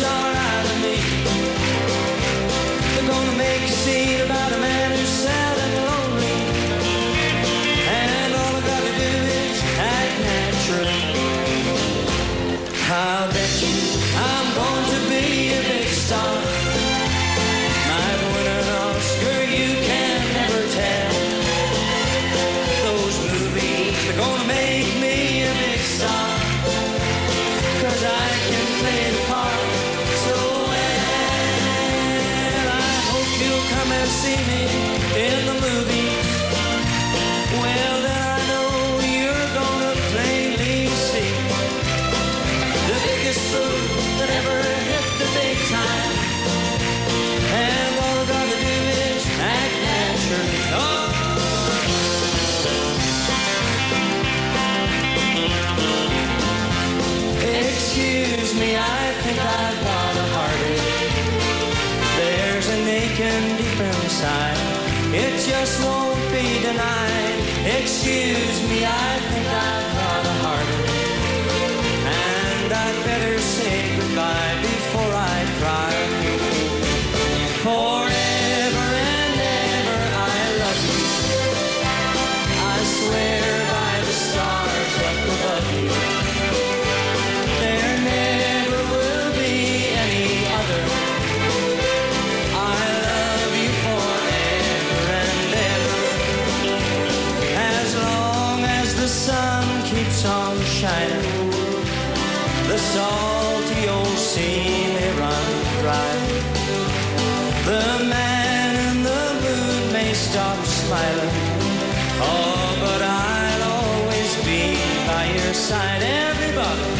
Me. They're gonna make you see. see me in the movie. Well, then I know you're gonna plainly see the biggest fool that ever hit the big time. And all I gotta do is act naturally. Oh. Excuse me, I think I've got a side. It just won't be denied. Excuse me, I think I've got a heartache. And I'd better say goodbye on shining, the salty old sea may run dry. The man in the moon may stop smiling. Oh, but I'll always be by your side, everybody.